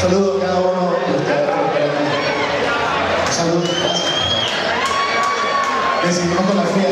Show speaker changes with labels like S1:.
S1: Saludo a cada uno de ustedes. Saludos. Decidimos con la fiesta.